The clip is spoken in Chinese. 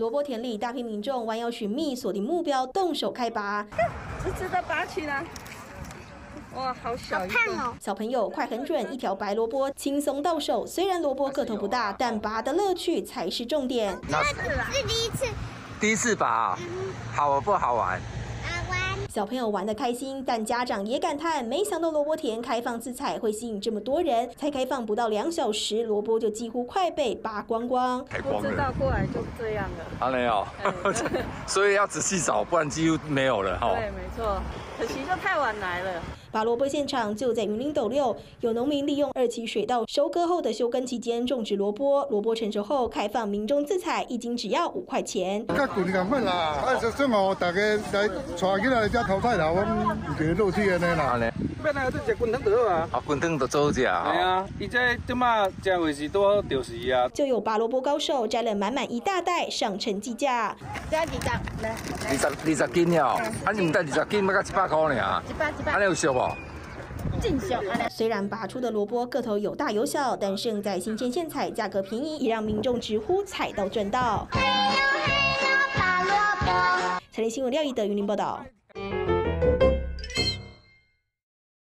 萝卜田里，大批民众弯腰寻觅，锁定目标，动手开拔。直直的拔起来。哇，好小一个！小朋友快很准，一条白萝卜轻松到手。虽然萝卜个头不大，但拔的乐趣才是重点。那是第一次，第一次拔，好不好玩？小朋友玩得开心，但家长也感叹，没想到萝卜田开放自采会吸引这么多人。才开放不到两小时，萝卜就几乎快被扒光光。不知道过来就这样了。啊，没有，所以要仔细找，不然几乎没有了哈。对，没错，可惜就太晚来了。拔萝卜现场就在云林斗六，有农民利用二期水稻收割后的休耕期间种植萝卜，萝卜成熟后开放民众自采，一斤只要五块钱。较贵咁款啦，啊，正好大家来带起来只淘汰啦，我唔觉肉质安尼啦。做汤得啊！啊，滚汤都做只啊！系啊，伊这即马价位是多啊。就有拔萝卜高手摘了满满一大袋，上称计价。来，二十二十斤了，啊，你唔得二十斤，要加一百块呢？一百一百。安尼有俗不？虽然拔出的萝卜个头有大有小，但胜在新鲜现采，价格便宜，也让民众直呼采到赚到。财经新闻廖一德云林报道。